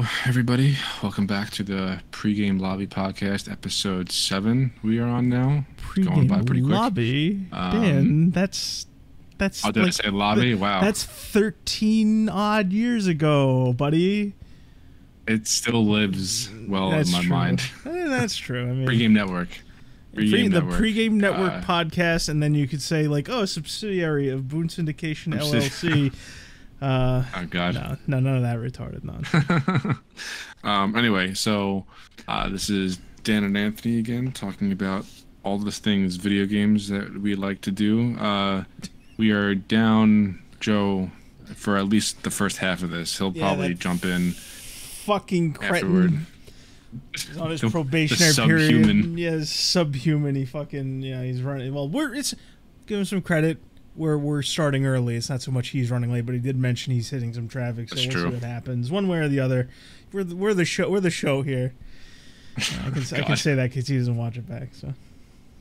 Hello, everybody. Welcome back to the pregame lobby podcast, episode seven. We are on now. Pre-game lobby. Um, Dan, that's that's. Oh, did like, I say lobby? Wow. That's thirteen odd years ago, buddy. It still lives well that's in my true. mind. Eh, that's true. I mean, pregame network. Pre-game the network. pregame network uh, podcast, and then you could say like, oh, subsidiary of BOON Syndication LLC. Uh, oh God! No, no, none of that retarded nonsense. um, anyway, so uh, this is Dan and Anthony again talking about all the things video games that we like to do. Uh, we are down Joe for at least the first half of this. He'll yeah, probably jump in. Fucking cretin. He's on his the, probationary the period. Yeah, subhuman. He fucking yeah. He's running. Well, we're it's give him some credit we're we're starting early. It's not so much he's running late, but he did mention he's hitting some traffic, so That's we'll true. see what happens. One way or the other, we're the, we're the show. We're the show here. Uh, I can I can say that because he doesn't watch it back. So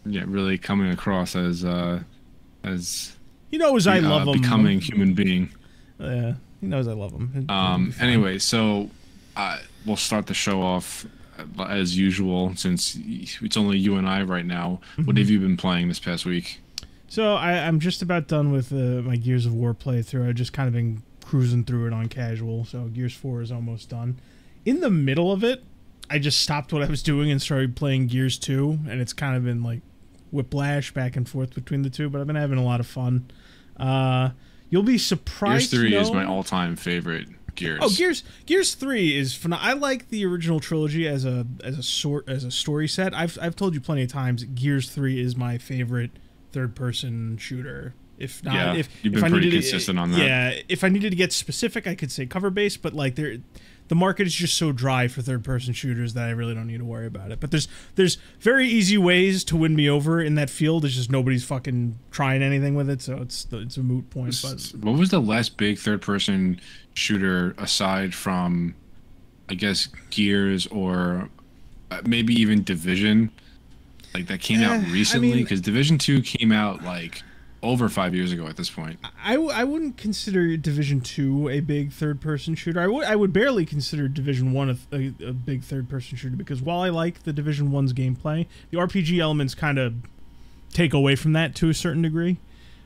yeah, really coming across as uh as he knows I uh, love him. Becoming human being. Yeah, he knows I love him. It, um. Anyway, so uh, we'll start the show off uh, as usual since it's only you and I right now. Mm-hmm. What have you been playing this past week? So I, am just about done with uh, my Gears of War playthrough. I've just kind of been cruising through it on casual. So Gears 4 is almost done. In the middle of it, I just stopped what I was doing and started playing Gears 2, and it's kind of been like whiplash back and forth between the two. But I've been having a lot of fun. Uh, you'll be surprised. Gears 3 is my all-time favorite. Gears. Oh, Gears Gears Three is fun. I like the original trilogy as a as a sort as a story set. I've I've told you plenty of times. Gears Three is my favorite third person shooter. If not, yeah, if you've been if I pretty needed consistent to, on that. Yeah, if I needed to get specific, I could say cover based, but like there, the market is just so dry for third person shooters that I really don't need to worry about it. But there's there's very easy ways to win me over in that field. It's just nobody's fucking trying anything with it, so it's it's a moot point. But what was the last big third person shooter aside from, I guess Gears or uh, maybe even Division? Like that came out eh, recently because I mean, Division Two came out like over five years ago at this point. I, w- I wouldn't consider Division Two a big third person shooter. I would I would barely consider Division One a, a, a, big third person shooter because while I like the Division One's gameplay, the RPG elements kind of take away from that to a certain degree.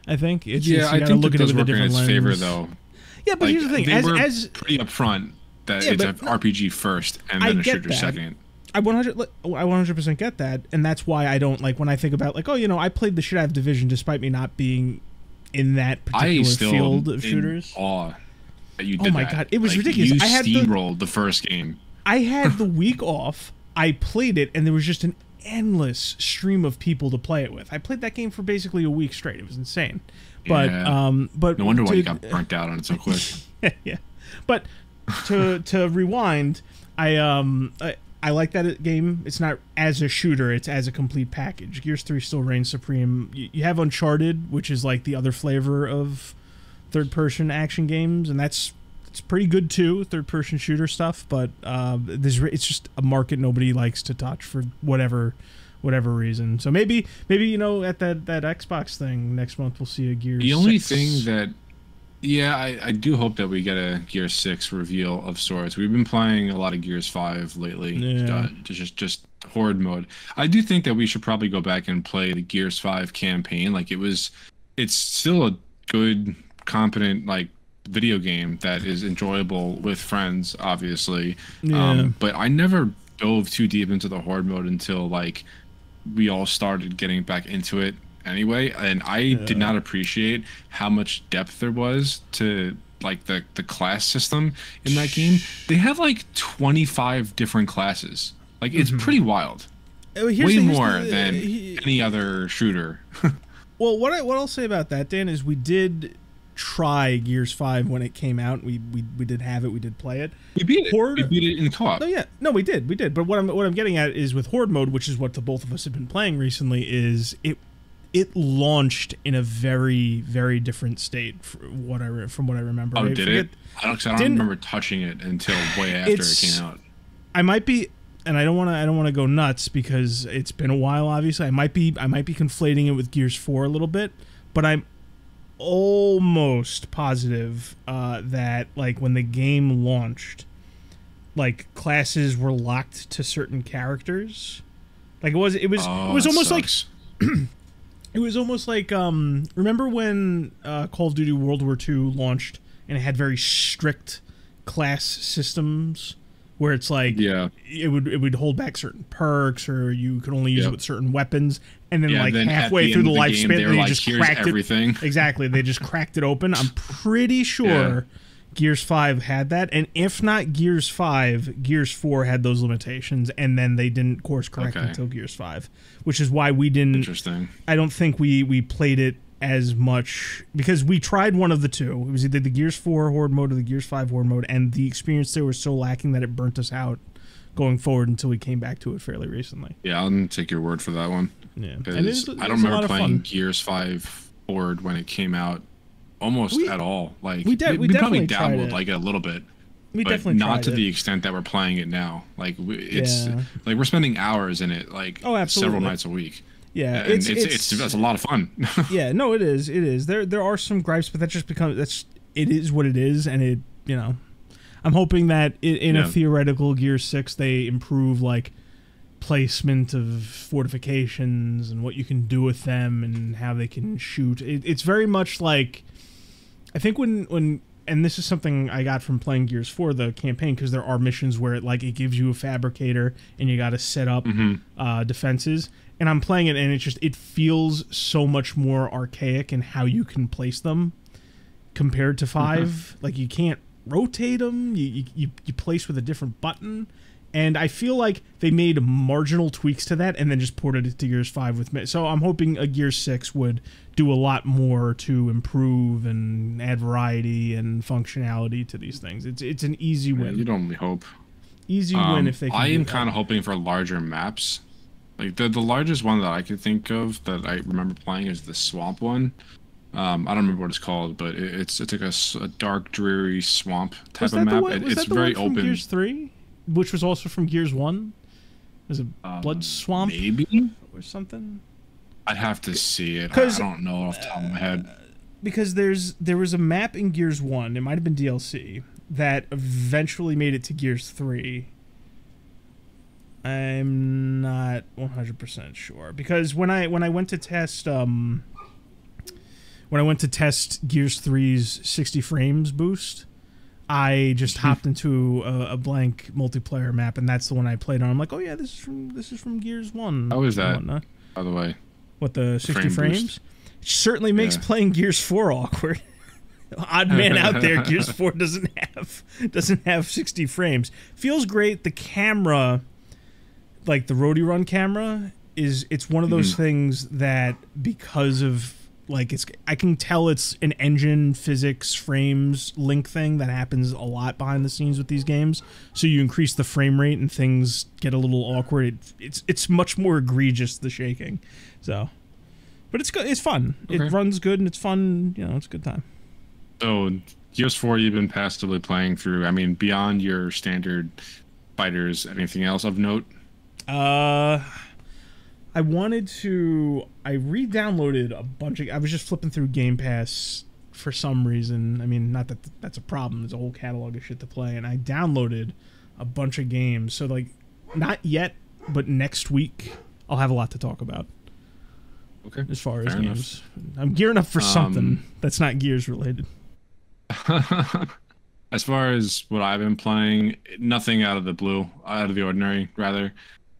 I think it's yeah. Just, I think look at it a different in its lens. favor though. Yeah, but like, here's the thing: they as, were as pretty upfront that yeah, it's an RPG first and then a shooter that. second. I 100 I 100% get that and that's why I don't like when I think about like oh you know I played the shit out of Division despite me not being in that particular field of shooters. Awe that you oh did oh my that. god, it was like, ridiculous. You I had steamrolled the, the first game. I had the week off. I played it and there was just an endless stream of people to play it with. I played that game for basically a week straight. It was insane. But yeah. um but no wonder to, why you got burnt out on it so quick. yeah. But to to rewind, I um I, I like that game. It's not as a shooter; it's as a complete package. Gears Three still reigns supreme. You, you have Uncharted, which is like the other flavor of third-person action games, and that's it's pretty good too, third-person shooter stuff. But uh, there's it's just a market nobody likes to touch for whatever whatever reason. So maybe maybe you know at that that Xbox thing next month we'll see a Gears. The only 6. thing that yeah, I, I do hope that we get a Gear Six reveal of sorts. We've been playing a lot of Gears Five lately, yeah. just just horde mode. I do think that we should probably go back and play the Gears Five campaign. Like it was, it's still a good, competent like video game that is enjoyable with friends, obviously. Yeah. Um, but I never dove too deep into the horde mode until like we all started getting back into it anyway, and I yeah. did not appreciate how much depth there was to like the the class system in that game. They have like 25 different classes. Like it's mm-hmm. pretty wild. Uh, Way the, more the, than he, any other shooter. well, what I what I'll say about that, Dan, is we did try Gears Five when it came out. We we, we did have it. We did play it. We beat it. Horde, we beat it in co-op. No, yeah, no, we did. We did. But what I'm what I'm getting at is with Horde mode, which is what the both of us have been playing recently, is it it launched in a very very different state what I from what I remember. Oh, I did it? I don't, I don't remember touching it until way after it came out. I might be, and I don't want to. I don't want to go nuts because it's been a while. Obviously, I might be. I might be conflating it with Gears Four a little bit, but I'm almost positive uh, that like when the game launched, like classes were locked to certain characters. Like it was it was Oh, it was almost sucks. like it was almost like um remember when uh, Call of Duty World War II launched and it had very strict class systems where it's like yeah, it would it would hold back certain perks or you could only use it with certain weapons and then yeah. like then halfway the through the of the lifespan they they like, just "Here's cracked it everything." exactly they just cracked it open i'm pretty sure Yeah. Gears 5 had that and if not gears 5 gears 4 had those limitations and then they didn't course correct Okay. until gears 5 which is why we didn't Interesting. I don't think we we played it as much because we tried one of the two. It was either the Gears 4 horde mode or the Gears 5 horde mode, and the experience there was so lacking that it burnt us out going forward until we came back to it fairly recently. Yeah, I'll take your word for that one. Yeah, and it Because I don't remember playing fun. Gears Five Horde when it came out, almost We- at all. Like we de- we probably definitely tried dabbled like a little bit, We but not to it. the extent that we're playing it now. Like we, it's Yeah. like we're spending hours in it, like Oh, several nights a week. yeah, it's it's it's, it's, it's, a lot of fun. yeah, no, it is. It is. There there are some gripes, but that just becomes that's it is what it is, and it you know, I'm hoping that i in a theoretical Gear Six they improve like placement of fortifications and what you can do with them and how they can shoot. It, it's very much like I think when when and this is something I got from playing Gears 4 the campaign because there are missions where it like it gives you a fabricator and you got to set up uh, defenses. And I'm playing it and it just it feels so much more archaic in how you can place them compared to 5 like you can't rotate them you, you you you place with a different button. And I feel like they made marginal tweaks to that and then just ported it to Gears 5 with me. So I'm hoping a Gears 6 would do a lot more to improve and add variety and functionality to these things. It's it's an easy Yeah, win. you'd only hope. Easy win Um, if they can. I am kind of hoping for larger maps. Like the the largest one that I could think of that I remember playing is the swamp one. Um, I don't remember what it's called, but it, it's it's like a, a dark, dreary swamp type was of map. one, It- was it's that the very one from open. Gears 3, which was also from Gears 1? Was it Blood Um, Swamp Maybe or something? I'd have to see it. I, don't know off the top of my head. because there's there was a map in Gears 1, it might have been DLC, that eventually made it to Gears 3. I'm not 100% sure because when I when I went to test um when I went to test Gears 3's 60 frames boost, I just hopped into a, a blank multiplayer map and that's the one I played on. I'm like, "Oh yeah, this is from this is from Gears 1." How is that? whatnot. By the way, What the 60 frame frames? Certainly makes Yeah. playing Gears 4 awkward. Odd man out there, Gears 4 doesn't have doesn't have 60 frames. Feels great. The camera, like the Roadie Run camera, is it's one of those mm-hmm. things that because of like it's I can tell it's an engine physics frames link thing that happens a lot behind the scenes with these games. So you increase the frame rate and things get a little awkward. It, it's it's much more egregious the shaking. So, but it's good. It's fun. Okay. It runs good and it's fun. You know, it's a good time. so Gears Four, you've been passively playing through. I mean, beyond your standard fighters, anything else of note? Uh, I wanted to. I re-downloaded a bunch of. I was just flipping through Game Pass for some reason. I mean, not that that's a problem. There's a whole catalog of shit to play, and I downloaded a bunch of games. So like, not yet, but next week I'll have a lot to talk about Okay. as far as Fair enough. games. I'm gearing up for something Um, that's not Gears related. as far as what I've been playing, nothing out of the blue, out of the ordinary, rather.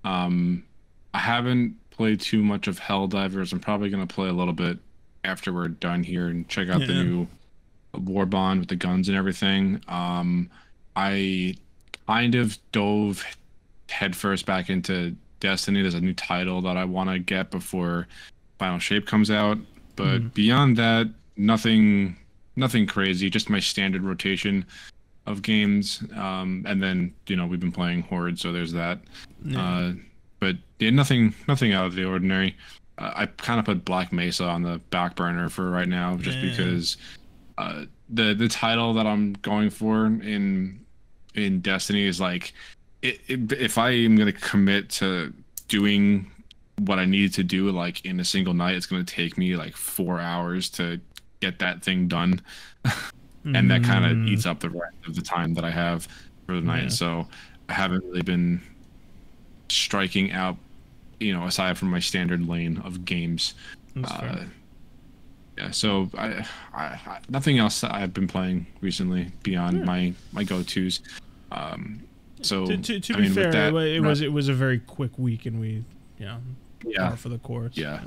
Um, I haven't played too much of Helldivers. I'm probably gonna play a little bit after we're done here and check out the new War Bond with the guns and everything. Um, I kind of dove headfirst back into Destiny. There's a new title that I want to get before Final Shape comes out, but Mhm. beyond that, nothing, nothing crazy. Just my standard rotation of games, um, and then you know we've been playing Horde, so there's that. Uh, but yeah, nothing, nothing out of the ordinary. Uh, I kind of put Black Mesa on the back burner for right now, just Yeah. because uh, the the title that I'm going for in in Destiny is like, it, it, if I am gonna commit to doing what I need to do like in a single night, it's gonna take me like four hours to get that thing done, and that kind of Mm. eats up the rest of the time that I have. for the night, Yeah. so I haven't really been striking out. You know, aside from my standard lane of games. Uh, yeah, so I, I, I nothing else that I've been playing recently beyond Yeah. my my go tos. Um, so to, to, to be mean, fair, that, it, was it was a very quick week, and we, yeah. par for the course. Yeah.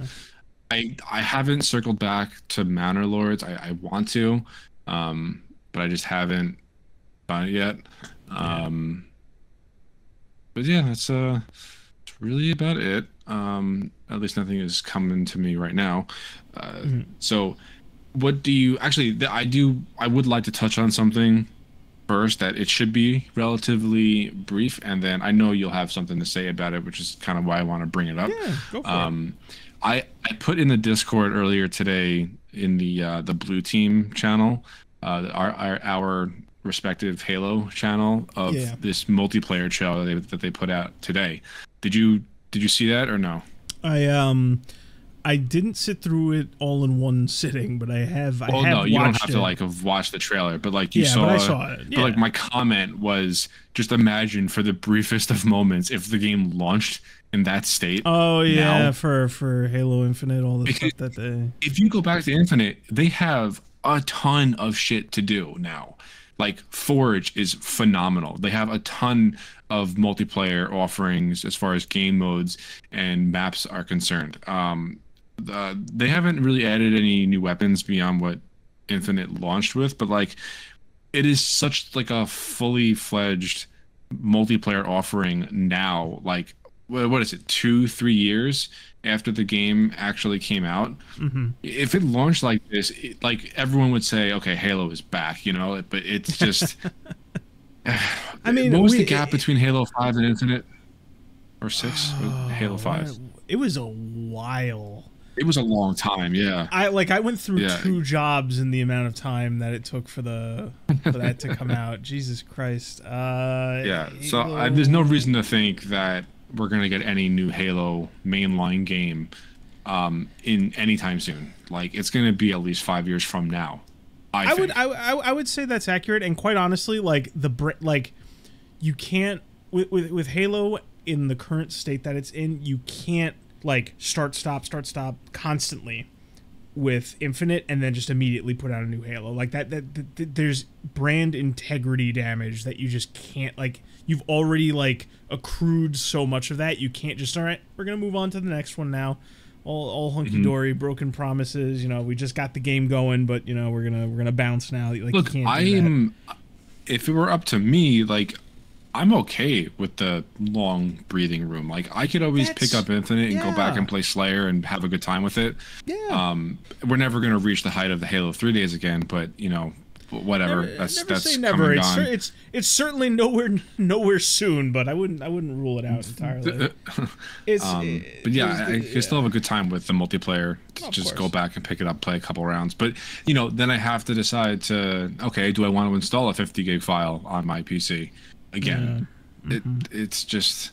I I haven't circled back to Manor Lords. I, I want to, um, but I just haven't done it yet. Um, but yeah, that's uh, that's really about it. Um, at least nothing is coming to me right now. Uh, Mhm. So, what do you actually? I do. I would like to touch on something first that it should be relatively brief, and then I know you'll have something to say about it, which is kind of why I want to bring it up. Yeah, go for it. Um, I I put in the Discord earlier today in the uh, the blue team channel, uh, our, our our respective Halo channel of Yeah. this multiplayer show that they, that they put out today. Did you did you see that or no? I um, I didn't sit through it all in one sitting, but I have. I have no, you don't have it. to like have watched the trailer, but like you Yeah, saw, but I saw it, But like my comment was just imagine for the briefest of moments if the game launched in that state. Oh yeah, now. for for Halo Infinite, all the stuff that they. if you go back to Infinite, they have a ton of shit to do now. Like Forge is phenomenal. They have a ton of multiplayer offerings as far as game modes and maps are concerned. Um, the, they haven't really added any new weapons beyond what Infinite launched with, but like it is such like a fully fledged multiplayer offering now. Like what what is it, two three years after the game actually came out? hmm if it launched like this, it, like everyone would say, okay, Halo is back, you know, but it's just. I mean, what was we- the gap between Halo Five and Infinite, or six? Halo Five. Oh, It was a while. It was a long time, yeah. I like I went through Yeah. two jobs in the amount of time that it took for the for that to come out. Jesus Christ. Uh Yeah, so I, there's no reason to think that we're gonna get any new Halo mainline game um, in anytime soon. Like it's gonna be at least five years from now. I, I would. I, I, I would say that's accurate and quite honestly like the like you can't with, with with Halo in the current state that it's in you can't like start stop start stop constantly with Infinite and then just immediately put out a new Halo like that that, that, that- there's brand integrity damage that you just can't like you've already like accrued so much of that you can't just all right we're gonna move on to the next one now all, all Mm-hmm. hunky dory, broken promises. You know, we just got the game going, but you know we're gonna we're gonna bounce now. Like Look, you can't do. I'm. If it were up to me, like, I'm okay with the long breathing room. Like, I could always That's- pick up Infinite and go back and play Slayer and have a good time with it. Yeah. Um, we're never gonna reach the height of the Halo Three days again, but you know, whatever. never, that's never that's say never. It's, cer- it's it's certainly nowhere nowhere soon, but I wouldn't I wouldn't rule it out entirely. It's Um, it- but yeah, I, can still have a good time with the multiplayer. Of just go back and pick it up, play a couple rounds. But you know, then I have to decide to okay, do I want to install a 50 gig file on my PC again? It it's just.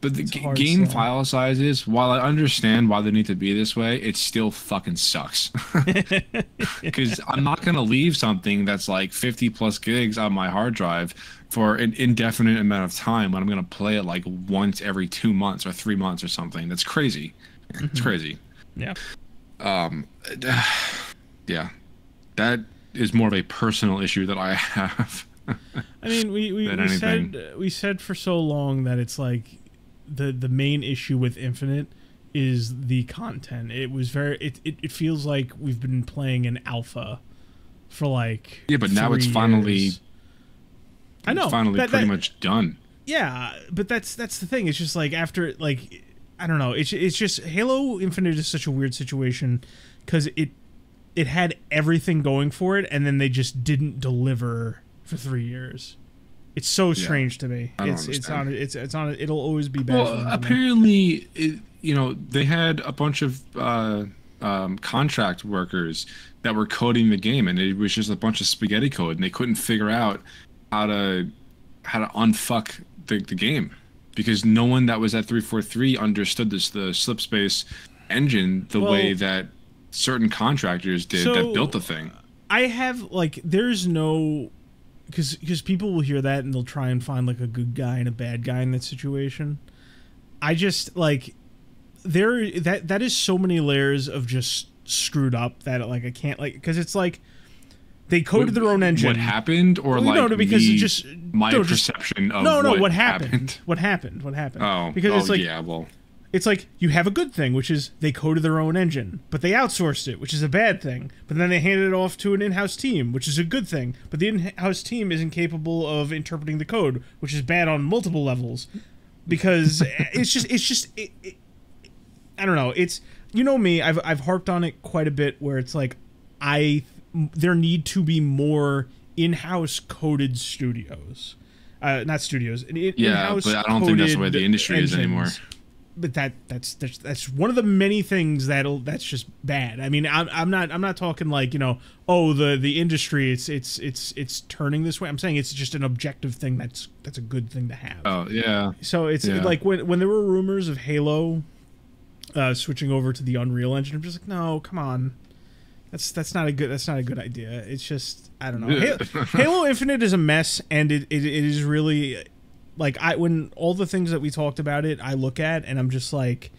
But the Mm-hmm. It's g- game sell. file sizes, while I understand why they need to be this way, it still fucking sucks. Because I'm not gonna leave something that's like 50 plus gigs on my hard drive for an indefinite amount of time when I'm gonna play it like once every two months or three months or something. That's crazy. It's Mm-hmm. crazy. yeah. Um, yeah, that is more of a personal issue that I have. I mean, we we, we said we said for so long that it's like the the main issue with Infinite is the content. It was very it, it, it feels like we've been playing an alpha for like yeah, but now it's finally years. I know it's finally that- pretty that- much done. Yeah, but that's that's the thing. It's just like after like I don't know. It's it's just Halo Infinite is such a weird situation because it it had everything going for it, and then they just didn't deliver for three years. It's so strange to me. I don't it's it's understand. on it's it's on it'll always be bad. Well, for them to me. apparently, it, you know, they had a bunch of uh, um, contract workers that were coding the game, and it was just a bunch of spaghetti code, and they couldn't figure out how to how to unfuck the, the game because no one that was at 343 understood this the slip space engine the way that certain contractors did So- that built the thing. I have like there's no because because people will hear that and they'll try and find like a good guy and a bad guy in that situation. I just like there that that is so many layers of just screwed up that like I can't like because it's like they coded What- their own engine. What happened, or Well, like no, no, because it just my no, just- perception of no, no, what, what happened? What happened? What happened? Oh, because oh, it's like yeah, well, it's like you have a good thing, which is they coded their own engine, but they outsourced it, which is a bad thing. But then they handed it off to an in-house team, which is a good thing. But the in-house team isn't capable of interpreting the code, which is bad on multiple levels. Because it's just, it's just, it, it, I don't know. It's you know me. I've I've harped on it quite a bit, where it's like I there need to be more in-house coded studios, uh, not studios. in- yeah, but I don't think that's the way the industry is anymore. But that that's that's that's one of the many things that'll that's just bad. I mean, I'm, I'm not I'm not talking like you know oh the the industry it's it's it's it's turning this way. I'm saying it's just an objective thing that's that's a good thing to have. Oh yeah, so it's yeah. like when when there were rumors of Halo uh, switching over to the Unreal Engine, I'm just like no, come on. That's that's not a good that's not a good idea. It's just I don't know. Halo, Halo Infinite is a mess, and it, it, it is really like I when all the things that we talked about it, I look at and I'm just like,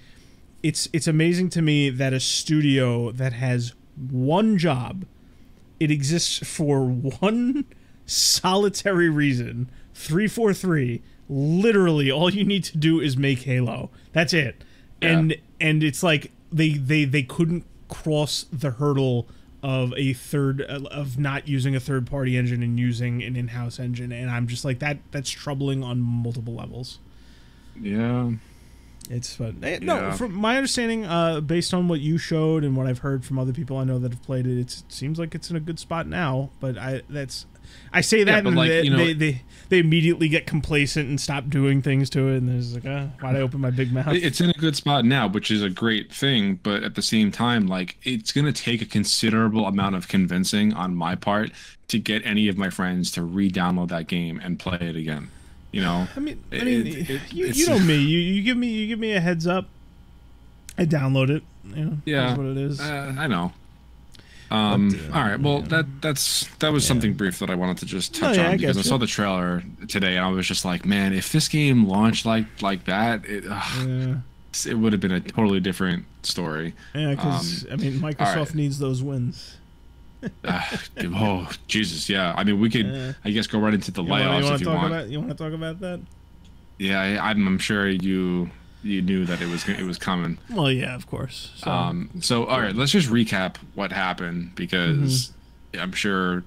it's it's amazing to me that a studio that has one job, it exists for one solitary reason, three four three. Literally, all you need to do is make Halo. That's it, Yeah. and and it's like they they they couldn't cross the hurdle of a third of not using a third party engine and using an in-house engine and i'm just like that that's troubling on multiple levels yeah. it's but eh, no Yeah. from my understanding uh based on what you showed and what i've heard from other people i know that have played it it's, it seems like it's in a good spot now but i that's i say that but and like, they, you know- they, they they immediately get complacent and stop doing things to it and there's like uh, why'd i open my big mouth It's in a good spot now, which is a great thing, but at the same time, like it's gonna take a considerable amount of convincing on my part to get any of my friends to re-download that game and play it again. You know, I mean, I mean, it- it- you, you know me. You, you give me you give me a heads up. I download it. You know, Yeah, that's what it is. uh, I know. Um, But, uh, all right. Well, yeah. that that's that was something brief that I wanted to just No, touch yeah, I on because I getcha. saw the trailer today and I was just like, man, if this game launched like like that, it ugh, yeah, it would have been a totally different story. yeah. Because I mean, Microsoft right. needs those wins. Uh, oh Jesus, yeah. I mean, we could, Yeah. I guess, go right into the You wanna- layoffs you if want to you talk want. about? You want to talk about that? Yeah, I, I'm, I'm sure you you knew that it was it was coming. Well, yeah, of course. So, Um, so all right, let's just recap what happened because Mm-hmm. I'm sure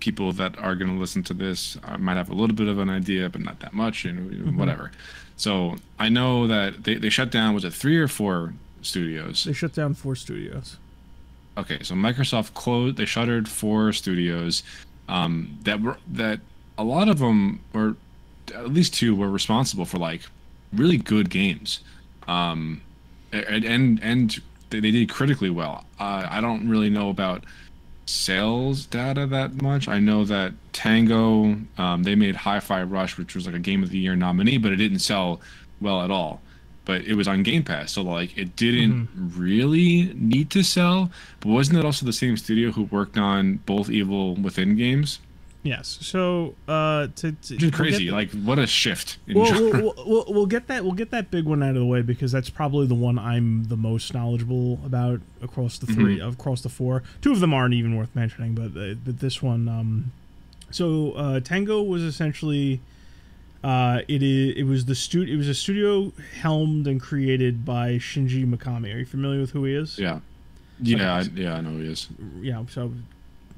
people that are going to listen to this uh, might have a little bit of an idea, but not that much, and Mm-hmm. whatever. So I know that they, they shut down. Was it three or four studios? they shut down four studios. Okay, so Microsoft closed. They shuttered four studios. Um, that were that a lot of them, or at least two, were responsible for like really good games. Um, and and and they, they did critically well. Uh, I don't really know about sales data that much. I know that Tango, um, they made Hi-Fi Rush, which was like a Game of the Year nominee, but it didn't sell well at all. But it was on Game Pass, so like it didn't really need to sell. But wasn't it also the same studio who worked on both Evil Within games? Yes. So uh, to, to Which is we'll crazy. like what a shift. In Well, we'll, we'll, we'll, get that we'll get that big one out of the way because that's probably the one I'm the most knowledgeable about across the 3 Mm-hmm. across the four. Two of them aren't even worth mentioning, but uh, but this one. Um, so uh, Tango was essentially. Uh, it is. It was the stu- It was a studio helmed and created by Shinji Mikami. Are you familiar with who he is? yeah, yeah, I, Okay. yeah. I know who he is. Yeah. So.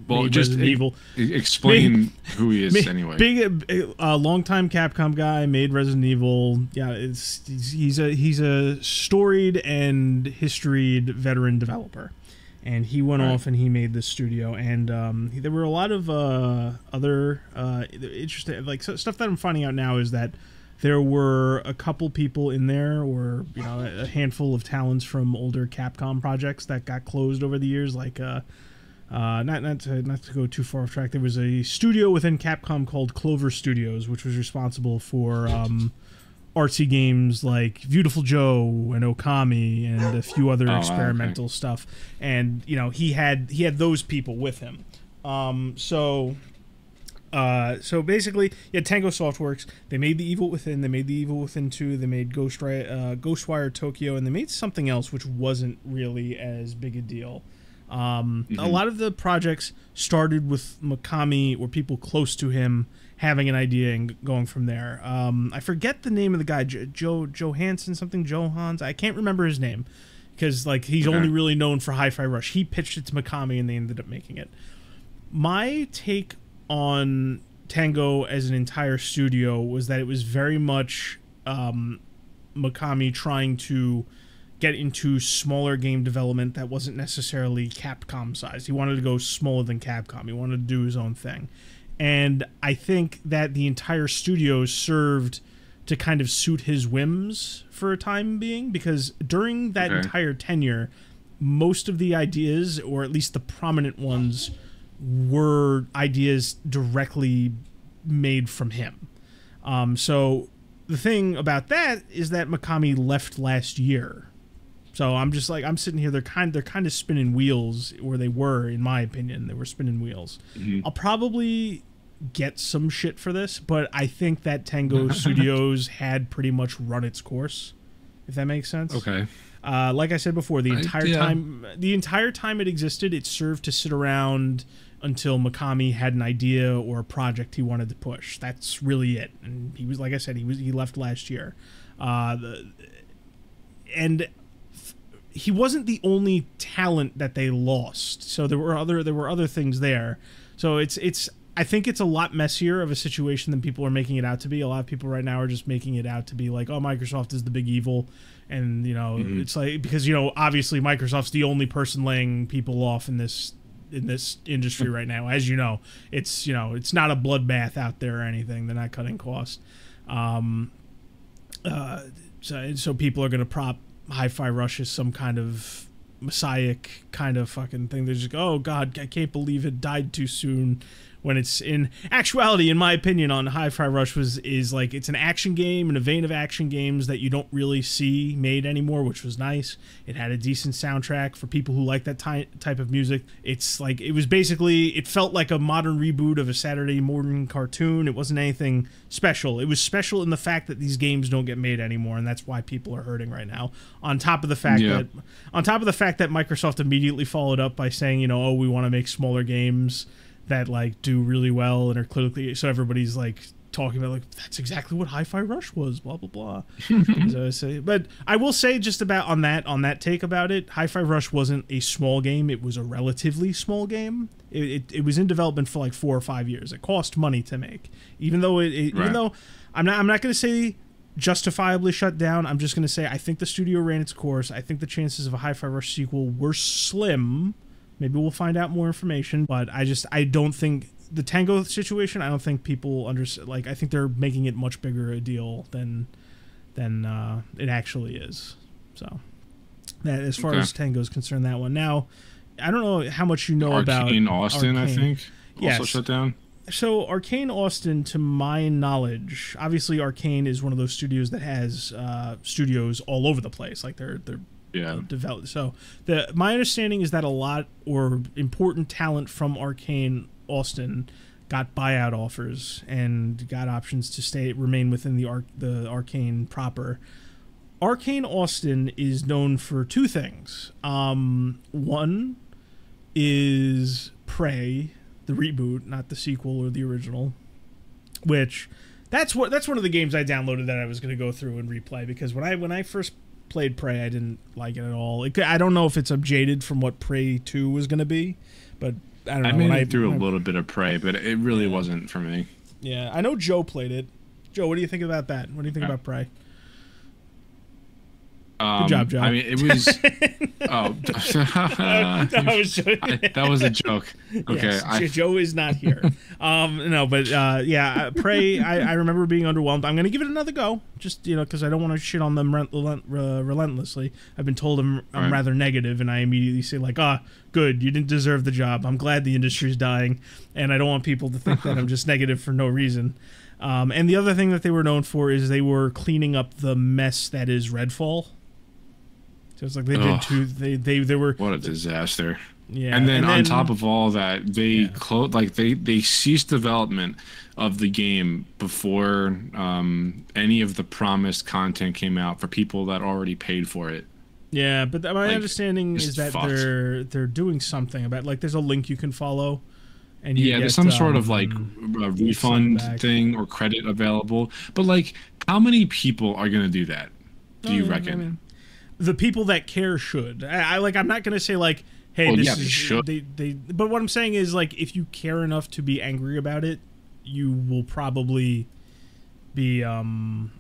Well, just e- Evil. explain who he is anyway. Big, a uh, longtime Capcom guy, made Resident Evil. Yeah, it's he's, he's a he's a storied and historied veteran developer, and he went Right. off and he made this studio. And um, there were a lot of uh, other uh, interesting, like so, stuff that I'm finding out now is that there were a couple people in there, or you know, a handful of talents from older Capcom projects that got closed over the years, like. Uh, uh, not not to not to go too far off track. There was a studio within Capcom called Clover Studios, which was responsible for um, artsy games like Beautiful Joe and Okami and a few other Oh, experimental stuff. And you know he had he had those people with him. Um, so Uh, so basically, yeah, Tango Softworks. They made the Evil Within. They made the Evil Within two. They made Ghostwire, uh, Ghostwire Tokyo, and they made something else which wasn't really as big a deal. Um, mm-hmm. A lot of the projects started with Mikami or people close to him having an idea and going from there. Um, I forget the name of the guy, Joe Johansson, something Johans. I can't remember his name because like he's okay. only really known for Hi-Fi Rush. He pitched it to Mikami and they ended up making it. My take on Tango as an entire studio was that it was very much um, Mikami trying to get into smaller game development that wasn't necessarily Capcom sized. He wanted to go smaller than Capcom. He wanted to do his own thing. And I think that the entire studio served to kind of suit his whims for a time being because during that okay. entire tenure, most of the ideas, or at least the prominent ones, were ideas directly made from him. Um, so the thing about that is that Mikami left last year. So I'm just like I'm sitting here. They're kind they're kind of spinning wheels, where they were, in my opinion, they were spinning wheels. Mm-hmm. I'll probably get some shit for this, but I think that Tango Studios had pretty much run its course, if that makes sense. Okay. Uh, like I said before, the entire I, yeah. time the entire time it existed, it served to sit around until Mikami had an idea or a project he wanted to push. That's really it. And he was, like I said, he was he left last year, uh, the, and he wasn't the only talent that they lost. So there were other there were other things there. So it's it's I think it's a lot messier of a situation than people are making it out to be. A lot of people right now are just making it out to be like, oh, Microsoft is the big evil, and you know, mm-hmm. it's like because you know, obviously Microsoft's the only person laying people off in this in this industry right now. As you know, it's you know it's not a bloodbath out there or anything. They're not cutting costs. Um, uh, so so people are going to prop Hi-Fi Rush is some kind of messiah-ic kind of fucking thing. They're just oh god, I can't believe it died too soon when it's in actuality in my opinion on hi-fi rush was is like it's an action game in a vein of action games that you don't really see made anymore which was nice. It had a decent soundtrack for people who like that ty- type of music. It's like it was basically it felt like a modern reboot of a saturday morning cartoon. It wasn't anything special. It was special in the fact that these games don't get made anymore and that's why people are hurting right now. On top of the fact yeah. that on top of the fact that microsoft immediately followed up by saying you know oh we want to make smaller games that like do really well and are clinically so everybody's like talking about like that's exactly what Hi-Fi Rush was, blah blah blah. so I say, but I will say just about on that on that take about it, Hi-Fi Rush wasn't a small game; it was a relatively small game. It, it, it was in development for like four or five years. It cost money to make, even though it, it right. even though I'm not I'm not going to say justifiably shut down. I'm just going to say I think the studio ran its course. I think the chances of a Hi-Fi Rush sequel were slim Maybe we'll find out more information, but I just I don't think the Tango situation. I don't think people understand. Like I think they're making it much bigger a deal than than uh, it actually is. So that as far okay. as Tango is concerned, that one. Now I don't know how much you know Arkane about Austin. Arkane. I think also yes. shut down. So Arkane Austin, to my knowledge, obviously Arkane is one of those studios that has uh, studios all over the place. Like they're they're yeah. developed. So the my understanding is that a lot or important talent from Arkane Austin got buyout offers and got options to stay remain within the arc the Arkane proper. Arkane Austin is known for two things. Um, one is Prey, the reboot, not the sequel or the original, which that's what that's one of the games I downloaded that I was going to go through and replay because when I when I first played Prey, I didn't like it at all. It, I don't know if it's jaded from what Prey Two was going to be, but I don't know. I made it through a little bit of Prey, but it really yeah. wasn't for me. Yeah, I know Joe played it. Joe, what do you think about that? What do you think uh, about Prey? Um, Good job, Joe. I mean, it was. oh, that, was I, that was a joke. Okay, yes, I, Joe is not here. um, no, but uh, yeah, Prey. I, I remember being underwhelmed. I'm gonna give it another go, just you know, because I don't want to shit on them relent, uh, relentlessly. I've been told I'm, I'm right. rather negative, and I immediately say like, ah, good, you didn't deserve the job. I'm glad the industry's dying, and I don't want people to think that I'm just negative for no reason. Um, and the other thing that they were known for is they were cleaning up the mess that is Redfall. So it's like they did two. They they they were what a disaster. Yeah, and then, on top of all that, they Yeah. clo- like they they ceased development of the game before um, any of the promised content came out for people that already paid for it. Yeah, but my Like, understanding is that fucked. they're they're doing something about like there's a link you can follow, and you yeah, there's get, some sort of like um, a refund thing or credit available. But like, how many people are gonna do that? Do Oh, you yeah, I reckon? mean, the people that care should. I, I like. I'm not gonna say like, hey, Well, this yeah, they is should. they they. But what I'm saying is like, if you care enough to be angry about it, you will probably be um.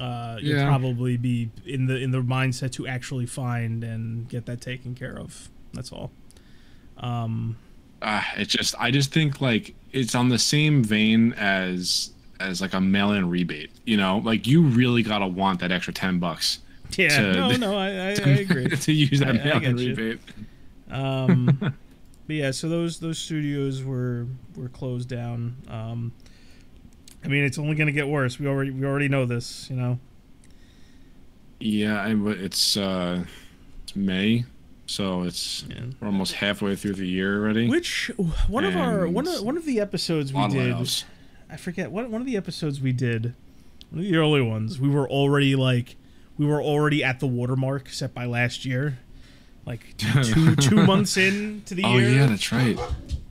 Uh, you'll Yeah. probably be in the in the mindset to actually find and get that taken care of. That's all. Um, uh, it's just I just think like it's on the same vein as as like a mail-in rebate. You know, like you really gotta want that extra ten bucks yeah, To- no, no, I, I, I agree. to use that I- I get you. rebate. Um, but yeah, so those those studios were were closed down. Um, I mean, it's only going to get worse. We already we already know this, you know. Yeah, I, it's uh, it's May, so it's Yeah. we're almost halfway through the year already. Which one of our one of one of the episodes we did? layoffs. I forget what one of the episodes we did. One of the early ones. We were already like we were already at the watermark set by last year. Like two two months in to the Oh year. Oh yeah, that's right.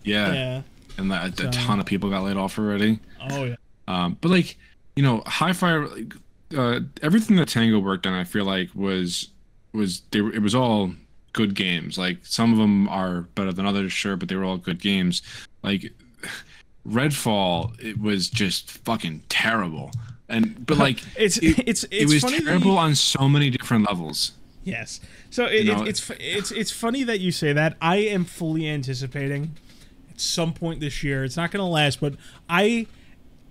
Yeah, yeah. and a, a ton of people got laid off already. Oh yeah. Um, but like, you know, Hi-Fi, like, uh, everything that Tango worked on, I feel like was was they it was all good games. Like some of them are better than others, sure, but they were all good games. Like Redfall, it was just fucking terrible. And but like It's it, it's it it's was funny that you- terrible on so many different levels. Yes. So it, You know, it, it's it's it's funny that you say that. I am fully anticipating at some point this year. It's not going to last, but I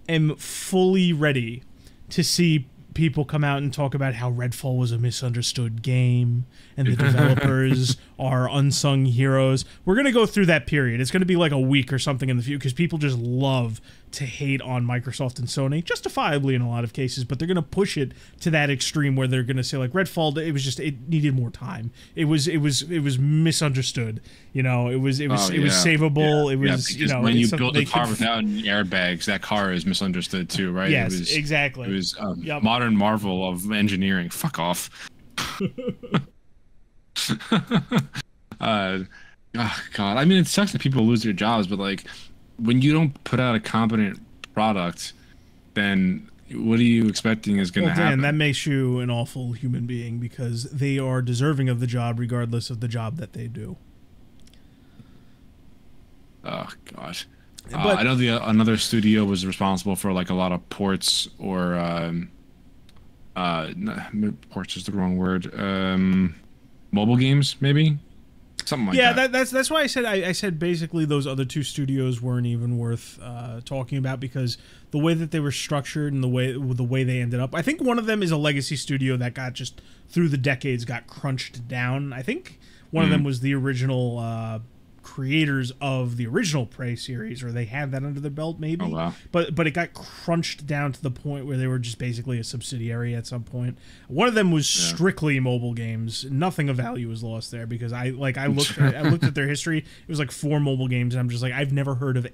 am fully ready to see people come out and talk about how Redfall was a misunderstood game and the developers are unsung heroes. We're going to go through that period. It's going to be like a week or something in the future because people just love to hate on Microsoft and Sony, justifiably in a lot of cases, but they're going to push it to that extreme where they're going to say like Redfall it was just it needed more time. It was it was it was misunderstood. You know, it was it was Oh, it was yeah. savable. It Yeah, was you know when you build a car without airbags, that car is misunderstood too, right? Yes, it was, exactly. It was um, Yep. modern marvel of engineering. Fuck off. uh, oh God. I mean, it sucks that people lose their jobs, but like, when you don't put out a competent product, then what are you expecting is going to Well, happen? that makes you an awful human being because they are deserving of the job regardless of the job that they do. Oh God. Uh, I know the another studio was responsible for like a lot of ports or um, uh, ports is the wrong word. Um, mobile games maybe, something like yeah, that. that, that's that's why I said I, I said basically those other two studios weren't even worth uh, talking about because the way that they were structured and the way the way they ended up. I think one of them is a legacy studio that got just through the decades got crunched down. I think one of them Mm-hmm. was the original uh, creators of the original Prey series, or they had that under their belt maybe. Oh, wow. But but it got crunched down to the point where they were just basically a subsidiary at some point. One of them was strictly mobile games. Nothing of value was lost there because I like I looked I looked at their history. It was like four mobile games, and I'm just like I've never heard of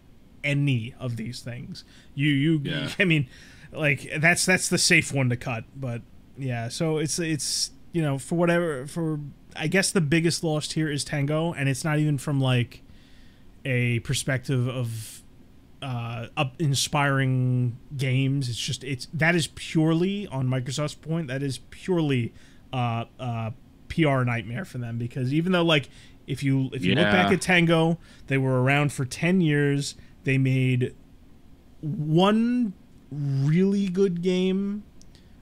any of these things. You you Yeah. I mean, like that's that's the safe one to cut. But yeah, so it's it's you know for whatever for I guess the biggest loss here is Tango, and it's not even from like a perspective of uh, up inspiring games. It's just it's that is purely on Microsoft's point. That is purely uh, uh, PR nightmare for them because even though like if you if you look back at Tango, they were around for ten years. They made one really good game,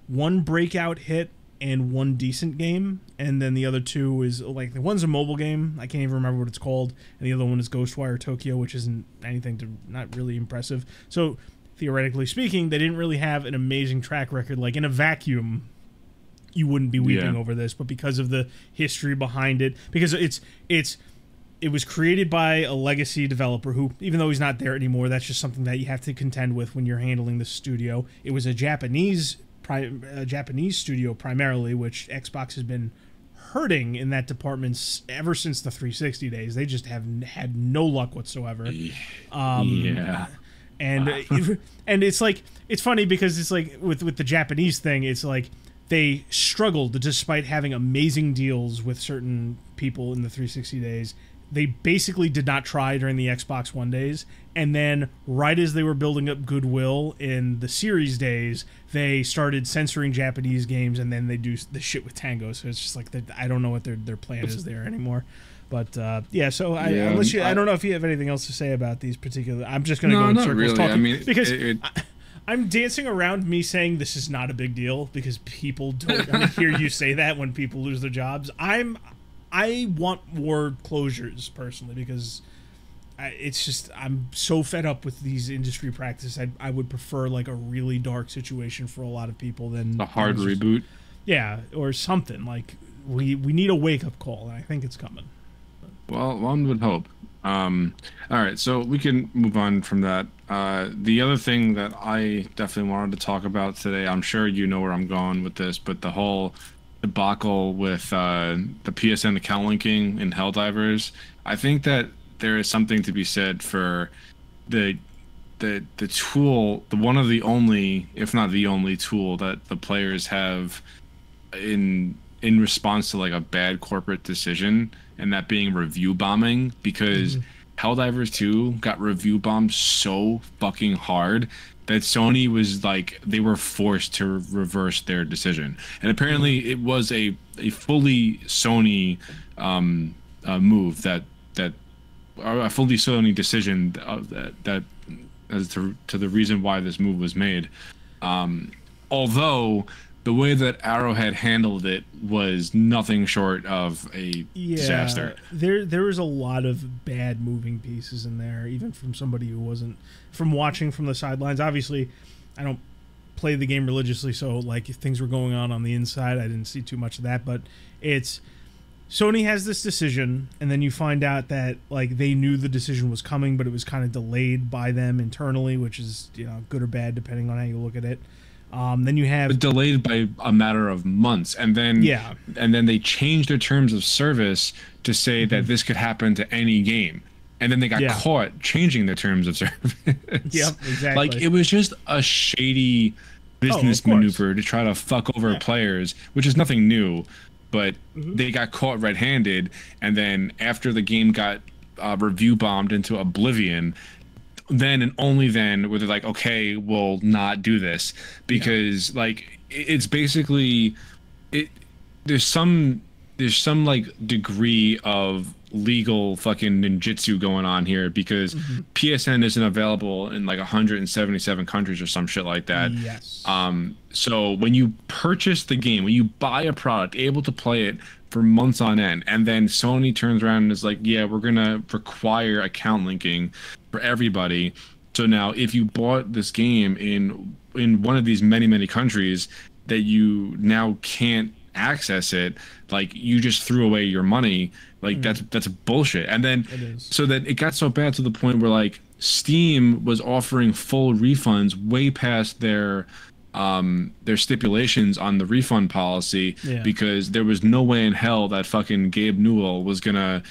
one breakout hit, and one decent game, and then the other two is like the one's a mobile game. I can't even remember what it's called, and the other one is Ghostwire Tokyo, which isn't anything to not really impressive. So theoretically speaking, they didn't really have an amazing track record. Like in a vacuum, you wouldn't be weeping Yeah. over this, but because of the history behind it, because it's it's it was created by a legacy developer who, even though he's not there anymore, that's just something that you have to contend with when you're handling the studio. It was a Japanese pri- a Japanese studio primarily, which Xbox has been hurting in that department ever since the 360 days. They just have had no luck whatsoever. Um, yeah. And and it's like it's funny because it's like with with the Japanese thing, it's like they struggled despite having amazing deals with certain people in the 360 days. They basically did not try during the Xbox One days, and then right as they were building up goodwill in the series days, they started censoring Japanese games, and then they do the shit with Tango. So it's just like I don't know what their their plan is there anymore. But uh, yeah, so I, yeah, unless you, I, I, don't know if you have anything else to say about these particular. I'm just going to no, go in not circles really. talking I mean, because it, it, I, I'm dancing around me saying this is not a big deal because people don't want to hear you say that when people lose their jobs. I'm I want more closures personally because I, it's just I'm so fed up with these industry practices. I I would prefer like a really dark situation for a lot of people than a hard just, reboot. Yeah, or something like we we need a wake up call, and I think it's coming. Well, one would hope. Um, all right, so we can move on from that. Uh, the other thing that I definitely wanted to talk about today, I'm sure you know where I'm going with this, but the whole debacle with uh, the PSN account linking in Helldivers, I think that there is something to be said for the the the tool, the one of the only, if not the only tool that the players have in in response to like a bad corporate decision and that being review bombing because mm-hmm. Helldivers 2 got review bombed so fucking hard that Sony was like they were forced to reverse their decision. And apparently mm-hmm. it was a a fully Sony um, uh, move that that a fully Sony decision uh, that that as to, to the reason why this move was made. Um, although the way that Arrowhead handled it was nothing short of a yeah, disaster. There there was a lot of bad moving pieces in there, even from somebody who wasn't from watching from the sidelines. Obviously, I don't play the game religiously, so like if things were going on on the inside, I didn't see too much of that. But it's Sony has this decision, and then you find out that like they knew the decision was coming, but it was kind of delayed by them internally, which is you know good or bad depending on how you look at it. Um, then you have delayed by a matter of months, and then yeah, and then they changed their terms of service to say mm-hmm. that this could happen to any game, and then they got yeah. caught changing the terms of service. yep, exactly. Like it was just a shady business oh, maneuver to try to fuck over yeah. players, which is nothing new, but mm-hmm. they got caught red-handed, and then after the game got uh, review bombed into oblivion, then and only then were they like, okay, we'll not do this because yeah. like it's basically it. There's some there's some like degree of legal fucking ninjutsu going on here because mm-hmm. PSN isn't available in like 177 countries or some shit like that. Yes. Um. So when you purchase the game, when you buy a product, able to play it for months on end, and then Sony turns around and is like, "Yeah, we're gonna require account linking for everybody." So now, if you bought this game in in one of these many many countries that you now can't access it like you just threw away your money like mm. that's that's bullshit and then so that it got so bad to the point where like steam was offering full refunds way past their um their stipulations on the refund policy yeah. because there was no way in hell that fucking gabe newell was gonna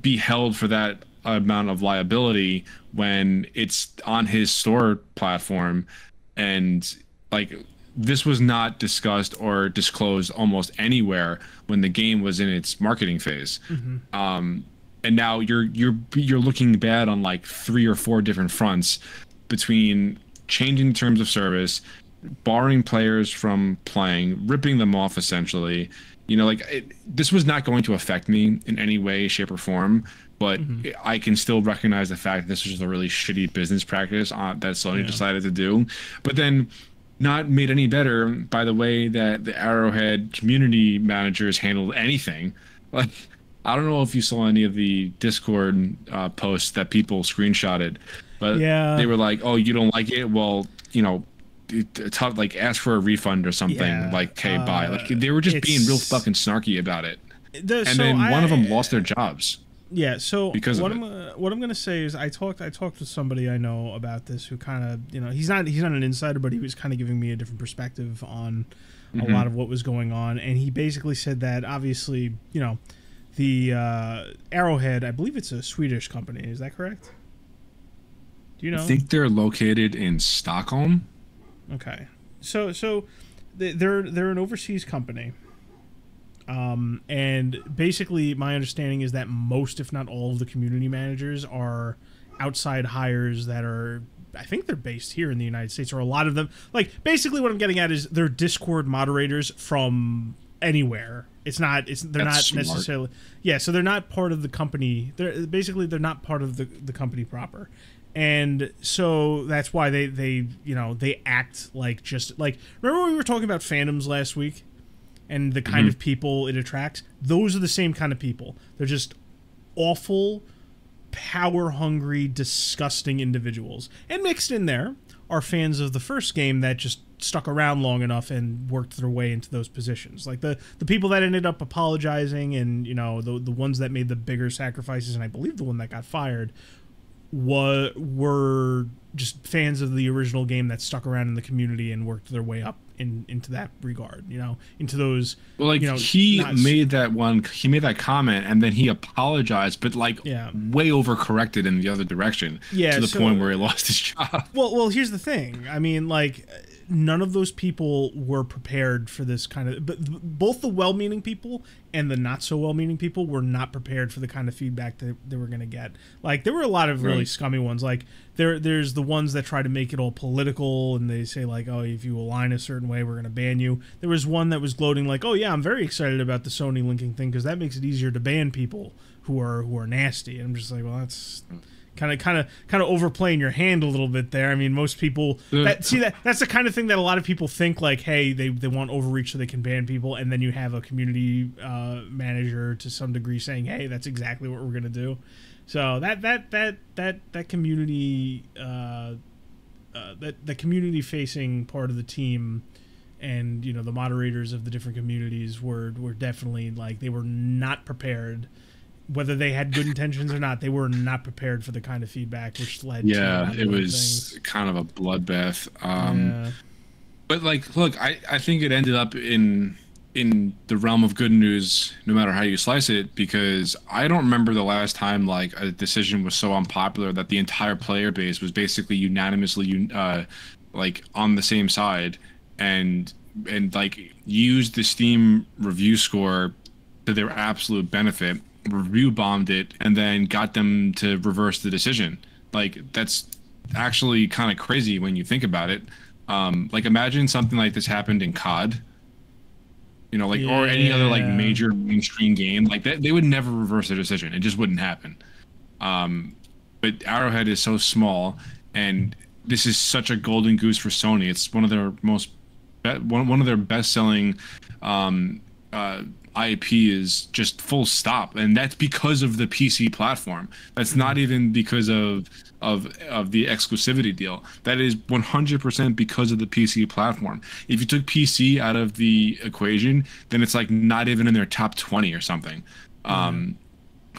be held for that amount of liability when it's on his store platform and like this was not discussed or disclosed almost anywhere when the game was in its marketing phase. Mm-hmm. Um, and now you're you're you're looking bad on like three or four different fronts between changing terms of service, barring players from playing, ripping them off essentially. You know, like it, this was not going to affect me in any way, shape, or form. But mm-hmm. I can still recognize the fact that this was just a really shitty business practice uh, that Sony yeah. decided to do. But then not made any better by the way that the Arrowhead community managers handled anything. Like, I don't know if you saw any of the Discord uh, posts that people screenshotted, but yeah. they were like, "Oh, you don't like it? Well, you know, tough. Like, ask for a refund or something. Yeah. Like, okay, uh, bye." Like, they were just being real fucking snarky about it. The, and so then one I, of them lost their jobs. Yeah. So because what I'm uh, what I'm gonna say is I talked I talked to somebody I know about this who kind of you know he's not he's not an insider but he was kind of giving me a different perspective on mm-hmm. a lot of what was going on, and he basically said that obviously, you know, the uh, Arrowhead, I believe it's a Swedish company. Is that correct? Do you know? I think they're located in Stockholm. Okay, so so they're they're an overseas company. Um, and basically, my understanding is that most, if not all, of the community managers are outside hires that are I think they're based here in the United States, or a lot of them. Like basically, what I'm getting at is they're Discord moderators from anywhere. It's not. It's they're That's not smart. necessarily. Yeah, so they're not part of the company. They're basically they're not part of the the company proper, and so that's why they they you know they act like just like remember we were talking about fandoms last week, and the kind mm-hmm. of people it attracts. Those are the same kind of people. They're just awful power hungry, disgusting individuals. And mixed in there are fans of the first game that just stuck around long enough and worked their way into those positions. Like the the people that ended up apologizing and, you know, the the ones that made the bigger sacrifices and I believe the one that got fired was were just fans of the original game that stuck around in the community and worked their way up in into that regard you know into those well like you know, he not... made that one he made that comment and then he apologized but like yeah. way overcorrected in the other direction yeah to the so, point where he lost his job well well here's the thing i mean like none of those people were prepared for this kind of but both the well-meaning people and the not so well-meaning people were not prepared for the kind of feedback that they were going to get. Like there were a lot of really right. scummy ones. Like there there's the ones that try to make it all political and they say like oh if you align a certain way we're going to ban you. There was one that was gloating like oh yeah i'm very excited about the sony linking thing because that makes it easier to ban people who are who are nasty. And i'm just like well that's kind of kind of kind of overplaying your hand a little bit there. I mean, most people that, see that that's the kind of thing that a lot of people think like, hey, they, they want overreach so they can ban people, and then you have a community uh, manager to some degree saying, hey, that's exactly what we're gonna do. So that that that that that community uh, uh, that the community facing part of the team and you know the moderators of the different communities were were definitely like they were not prepared whether they had good intentions or not, they were not prepared for the kind of feedback, which led. Yeah, it was things. kind of a bloodbath. Um, yeah. But like, look, I I think it ended up in in the realm of good news, no matter how you slice it, because I don't remember the last time like a decision was so unpopular that the entire player base was basically unanimously uh, like on the same side and and like used the Steam review score to their absolute benefit review bombed it and then got them to reverse the decision. Like that's actually kind of crazy when you think about it. Um, like imagine something like this happened in COD. You know, like yeah. or any other like major mainstream game, like that, they would never reverse their decision. It just wouldn't happen. Um, but Arrowhead is so small, and this is such a golden goose for Sony. It's one of their most one one of their best selling um, uh, IP is just full stop, and that's because of the PC platform. That's not even because of of of the exclusivity deal. That is 100% because of the PC platform. If you took PC out of the equation, then it's like not even in their top 20 or something. Mm-hmm. Um,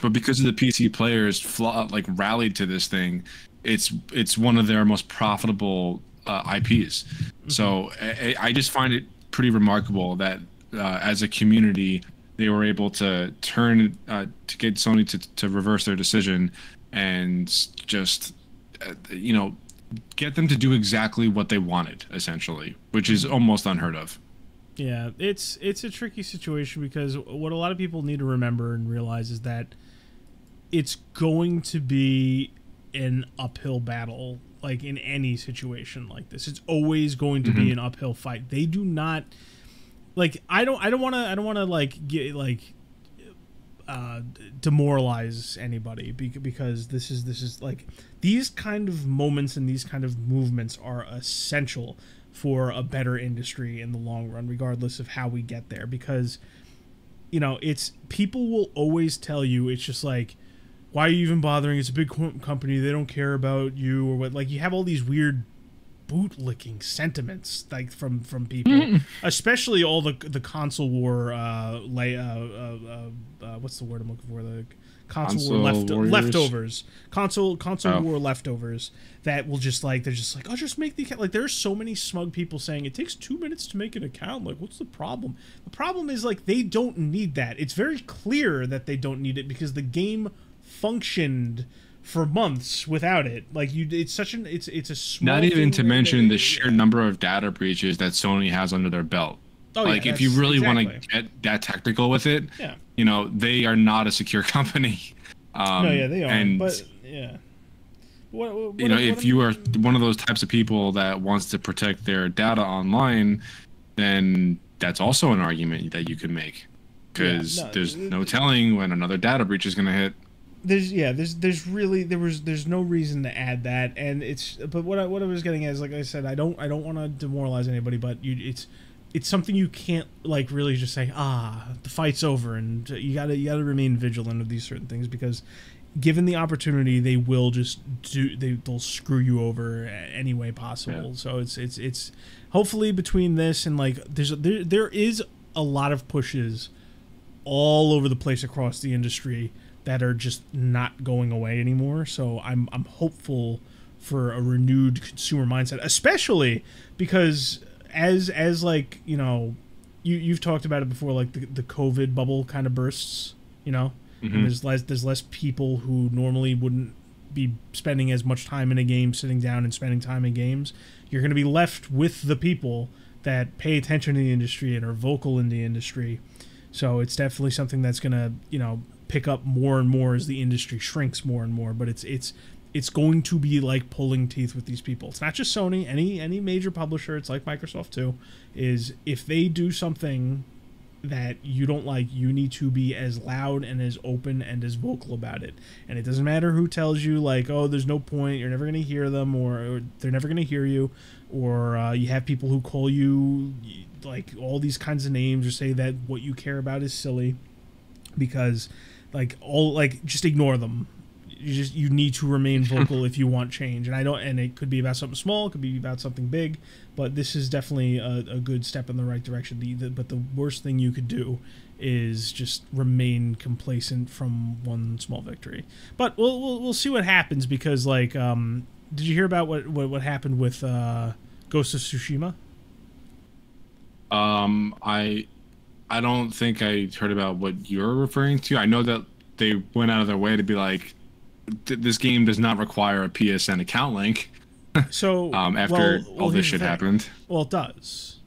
but because of the PC players like rallied to this thing, it's it's one of their most profitable uh, IPs. Mm-hmm. So I, I just find it pretty remarkable that uh, as a community, they were able to turn uh, to get Sony to, to reverse their decision and just uh, you know get them to do exactly what they wanted essentially, which is almost unheard of. Yeah, it's it's a tricky situation because what a lot of people need to remember and realize is that it's going to be an uphill battle like in any situation like this. It's always going to mm-hmm. be an uphill fight. They do not like I don't I don't want to I don't want to like get like uh, demoralize anybody because this is this is like these kind of moments and these kind of movements are essential for a better industry in the long run regardless of how we get there because you know it's people will always tell you it's just like why are you even bothering? It's a big company. They don't care about you or what. Like you have all these weird bootlicking sentiments like from from people, mm. especially all the the console war uh, lay uh, uh, uh, uh, what's the word I'm looking for the console, console war left, leftovers, console console oh. war leftovers that will just like they're just like oh just make the account. Like there are so many smug people saying it takes two minutes to make an account. Like what's the problem? The problem is like they don't need that. It's very clear that they don't need it because the game functioned for months without it. Like you, it's such an it's it's a small. Not even to mention the sheer number of data breaches that Sony has under their belt. Oh, like yeah, if you really exactly. want to get that technical with it, yeah. you know they are not a secure company. Um, no, yeah, they are. And, but yeah. What, what, you know, if you are one of those types of people that wants to protect their data online, then that's also an argument that you can make because yeah, no, there's no telling when another data breach is going to hit there's yeah there's there's really there was there's no reason to add that and it's but what I, what I was getting at is like I said I don't I don't want to demoralize anybody but you it's it's something you can't like really just say ah the fight's over and you gotta you gotta remain vigilant of these certain things because given the opportunity they will just do they, they'll screw you over any way possible yeah. so it's it's it's hopefully between this and like there's there, there is a lot of pushes all over the place across the industry that are just not going away anymore. So I'm I'm hopeful for a renewed consumer mindset, especially because as as like you know, you you've talked about it before, like the the COVID bubble kind of bursts, you know, mm-hmm. and there's less there's less people who normally wouldn't be spending as much time in a game, sitting down and spending time in games. You're going to be left with the people that pay attention to the industry and are vocal in the industry. So it's definitely something that's going to, you know, pick up more and more as the industry shrinks more and more. But it's it's it's going to be like pulling teeth with these people. It's not just Sony. Any any major publisher, it's like Microsoft too, is if they do something that you don't like, you need to be as loud and as open and as vocal about it. And it doesn't matter who tells you like, oh, there's no point, you're never going to hear them, or, or they're never going to hear you, or uh, you have people who call you like all these kinds of names or say that what you care about is silly because like all like just ignore them. You just you need to remain vocal if you want change. And i don't and it could be about something small it could be about something big but this is definitely a, a good step in the right direction. The, the, but the worst thing you could do is just remain complacent from one small victory. But we'll we'll, we'll see what happens because like um did you hear about what what, what happened with uh ghost of tsushima? Um i I don't think I heard about what you're referring to. I know that they went out of their way to be like, this game does not require a PSN account link. So um, after well, all this shit happened, well, it does.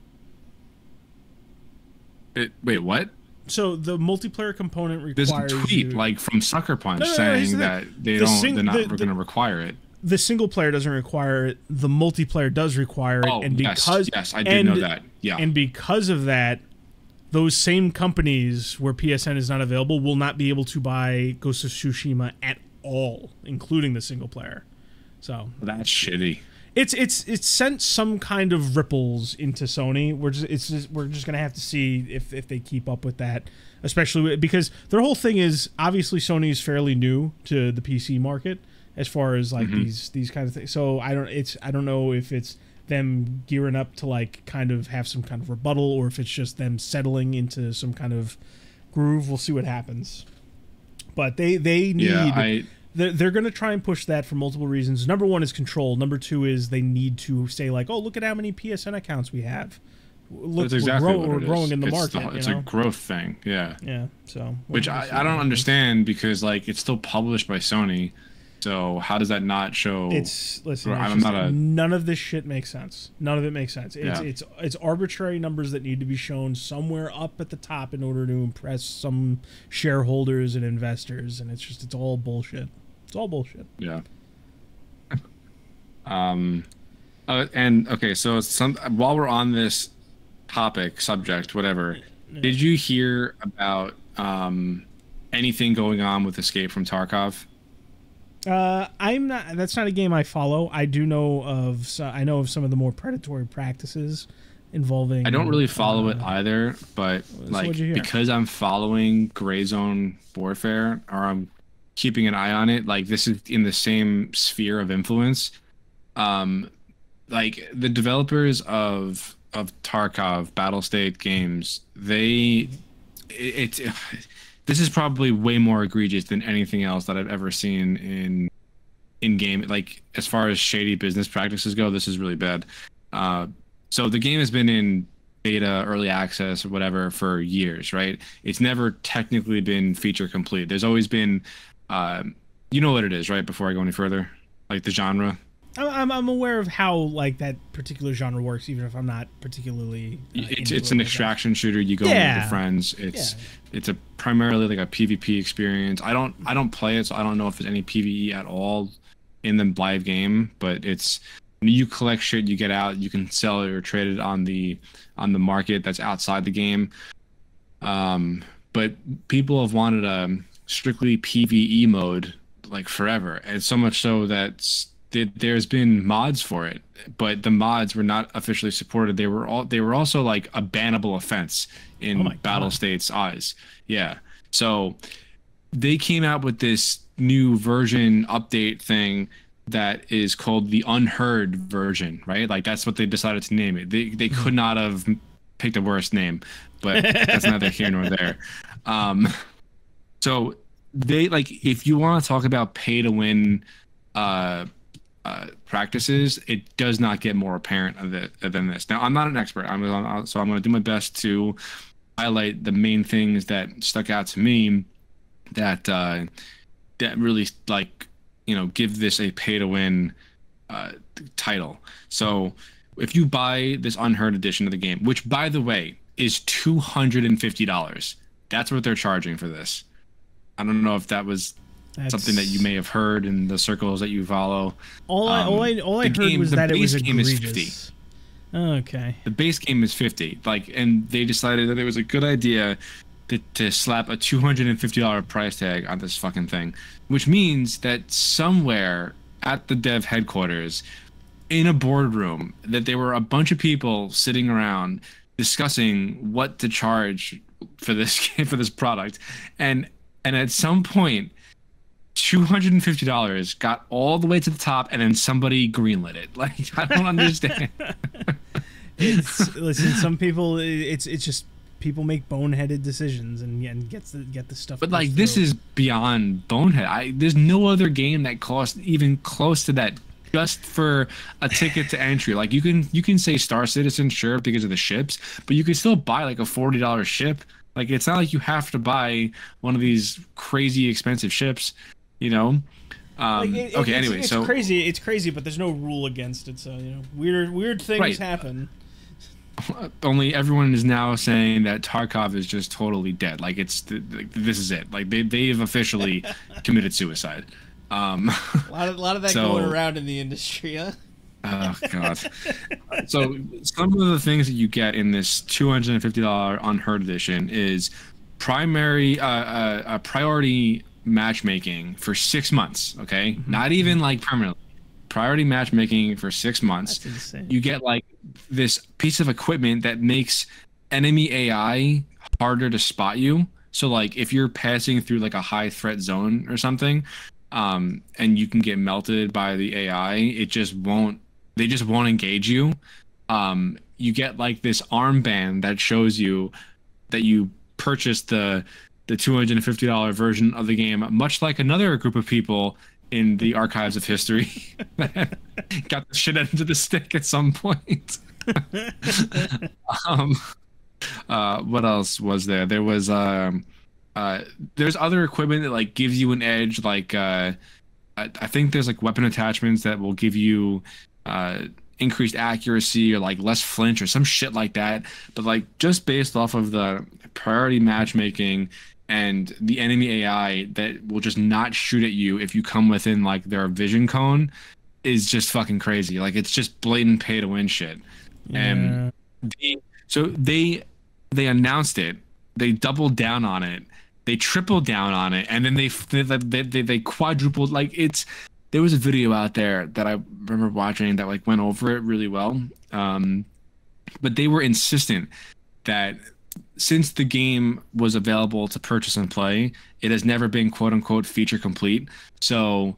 It, wait, what? So the multiplayer component requires. There's a tweet you... like from Sucker Punch no, no, no, saying that they the don't, sing- they're not the, going to require it. The single player doesn't require it. The multiplayer does require it, oh, and because yes, yes I did know that. Yeah, and because of that, those same companies where PSN is not available will not be able to buy Ghost of Tsushima at all, including the single player. So that's shitty. It's it's it's sent some kind of ripples into Sony. We're just it's just, we're just gonna have to see if if they keep up with that, especially because their whole thing is obviously Sony is fairly new to the PC market as far as like mm-hmm. these these kind of things. So I don't it's I don't know if it's them gearing up to like kind of have some kind of rebuttal or if it's just them settling into some kind of groove. We'll see what happens. But they they need yeah, I, they're, they're going to try and push that for multiple reasons. Number one is control. Number two is they need to say like, oh, look at how many PSN accounts we have. Look, exactly we're, grow, we're growing in the it's market. The, it's you know? a growth thing. Yeah. Yeah. So which I, I don't understand because like it's still published by Sony so how does that not show? It's listen. I'm not a, none of this shit makes sense. None of it makes sense. It's yeah. it's it's arbitrary numbers that need to be shown somewhere up at the top in order to impress some shareholders and investors, and it's just it's all bullshit. It's all bullshit. Yeah. um, uh, and okay, so some while we're on this topic, subject, whatever, yeah. did you hear about um anything going on with Escape from Tarkov? Uh, I'm not. That's not a game I follow. I do know of. I know of some of the more predatory practices involving. I don't really follow uh, it either, but so like because I'm following Gray Zone Warfare, or I'm keeping an eye on it. Like this is in the same sphere of influence. Um, like the developers of of Tarkov Battlestate games, they it, it this is probably way more egregious than anything else that I've ever seen in in game. Like as far as shady business practices go, this is really bad. Uh, so the game has been in beta, early access, or whatever for years, right? It's never technically been feature complete. There's always been, uh, you know what it is, right? Before I go any further, like the genre. I'm, I'm aware of how like that particular genre works, even if I'm not particularly. Uh, it's it's an extraction shooter. You go yeah. with your friends. It's yeah. it's a primarily like a PvP experience. I don't I don't play it, so I don't know if there's any PVE at all in the live game. But it's you collect shit, you get out, you can sell it or trade it on the on the market that's outside the game. Um, but people have wanted a strictly PVE mode like forever, and so much so that there's been mods for it, but the mods were not officially supported. They were all they were also like a bannable offense in oh Battlestate's eyes. Yeah. So they came out with this new version update thing that is called the unheard version, right? Like that's what they decided to name it. They they could not have picked a worse name, but that's neither here nor there. Um, so they like if you want to talk about pay to win uh uh, practices, it does not get more apparent than this. Now, I'm not an expert. I'm so I'm going to do my best to highlight the main things that stuck out to me that uh, that really like you know give this a pay to win uh, title. So if you buy this unheard edition of the game, which by the way is two hundred and fifty dollars, that's what they're charging for this. I don't know if that was that's... something that you may have heard in the circles that you follow. All I all I um, all I heard game, was that it was egregious. Is 50. Okay. The base game is 50. Like and they decided that it was a good idea to, to slap a $250 price tag on this fucking thing, which means that somewhere at the dev headquarters in a boardroom that there were a bunch of people sitting around discussing what to charge for this game for this product and and at some point $250 got all the way to the top and then somebody greenlit it. Like i don't understand. It's listen some people it's it's just people make boneheaded decisions and, and get the get the stuff but like this is beyond bonehead. I there's no other game that costs even close to that just for a ticket to entry. Like you can you can say star citizen sure because of the ships but you can still buy like a $40 ship. Like it's not like you have to buy one of these crazy expensive ships you know. Um, like it, okay. It's, anyway, it's so crazy. It's crazy, but there's no rule against it. So you know, weird weird things right. happen. Only everyone is now saying that Tarkov is just totally dead. Like it's this is it. Like they they've officially committed suicide. Um, a lot of a lot of that so, going around in the industry, huh? Oh god. so some of the things that you get in this two hundred and fifty dollar unheard edition is primary uh, uh, a priority matchmaking for six months. Okay, mm-hmm. not even like permanently. Priority matchmaking for six months. You get like this piece of equipment that makes enemy AI harder to spot you. So like if you're passing through like a high threat zone or something, um, and you can get melted by the AI, it just won't. They just won't engage you. Um, you get like this armband that shows you that you purchased the the $250 version of the game, much like another group of people in the archives of history got the shit into the stick at some point. um, uh, what else was there? There was um, uh, there's other equipment that like gives you an edge. Like uh, I, I think there's like weapon attachments that will give you uh, increased accuracy or like less flinch or some shit like that. But like just based off of the priority matchmaking and the enemy AI that will just not shoot at you if you come within like their vision cone is just fucking crazy. Like it's just blatant pay to win shit. Yeah. And they, so they they announced it, they doubled down on it, they tripled down on it, and then they they they, they quadrupled. Like it's there was a video out there that I remember watching that like went over it really well. Um, but they were insistent that since the game was available to purchase and play, it has never been quote unquote feature complete. So,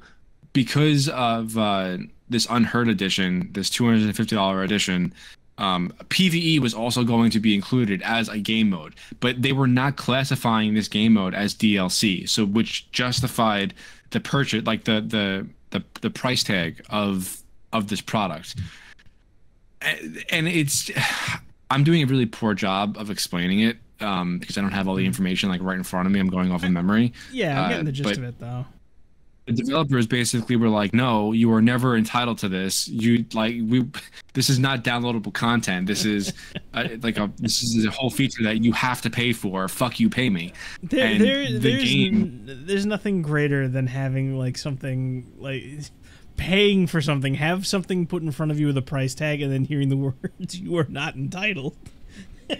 because of uh, this unheard edition, this $250 edition, um, PVE was also going to be included as a game mode, but they were not classifying this game mode as DLC, so which justified the purchase, like the the the, the price tag of of this product. And it's, I'm doing a really poor job of explaining it um, because I don't have all the information like right in front of me. I'm going off of memory. Yeah, I'm getting the gist uh, of it though the developers basically were like, "No, you are never entitled to this. You like we, this is not downloadable content. This is uh, like a this is a whole feature that you have to pay for. Fuck you, pay me." There, there the there's game, there's nothing greater than having like something like paying for something, have something put in front of you with a price tag, and then hearing the words "you are not entitled."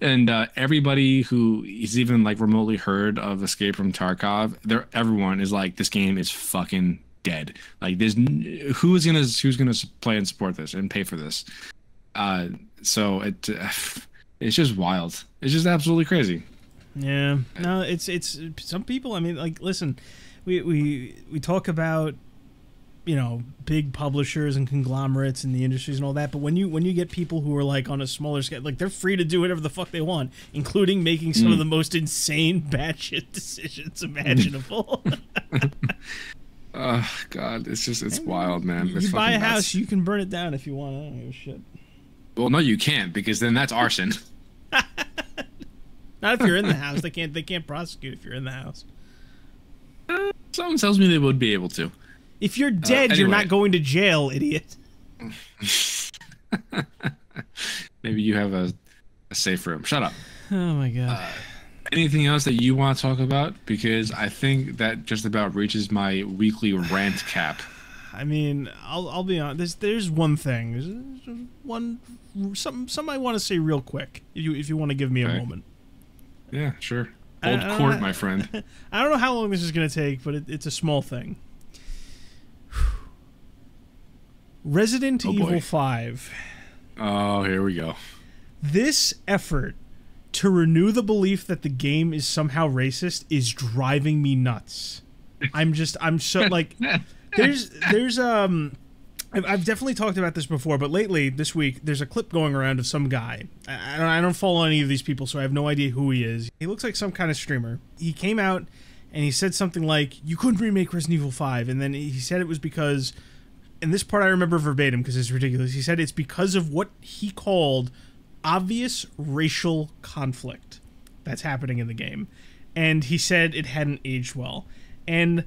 and uh, everybody who is even like remotely heard of Escape from Tarkov, there everyone is like, this game is fucking dead. Like, there's who is gonna who's gonna play and support this and pay for this. Uh, so it uh, it's just wild. It's just absolutely crazy. Yeah, no, it's it's some people. I mean, like, listen, we we we talk about you know big publishers and conglomerates in the industries and all that but when you when you get people who are like on a smaller scale like they're free to do whatever the fuck they want including making some mm. of the most insane batshit decisions imaginable oh god it's just it's wild man it's you buy a nuts. house you can burn it down if you want i don't give a shit well no you can't because then that's arson not if you're in the house they can't they can't prosecute if you're in the house uh, someone tells me they would be able to if you're uh, dead, uh, anyway. you're not going to jail, idiot. Maybe you have a, a, safe room. Shut up. Oh my god. Uh, anything else that you want to talk about? Because I think that just about reaches my weekly rant cap. I mean, I'll, I'll be honest. There's, there's one thing. There's one something something I want to say real quick. If you if you want to give me okay. a moment. Yeah, sure. Hold court, my friend. I don't know how long this is going to take, but it, it's a small thing. Resident oh Evil boy. 5. Oh, here we go. This effort to renew the belief that the game is somehow racist is driving me nuts. I'm just I'm so like there's there's um I've definitely talked about this before, but lately this week there's a clip going around of some guy. I don't, follow any of these people, so I have no idea who he is. He looks like some kind of streamer. He came out and he said something like, "You couldn't remake Resident Evil 5," and then he said it was because and this part I remember verbatim because it's ridiculous. He said it's because of what he called obvious racial conflict that's happening in the game. And he said it hadn't aged well. And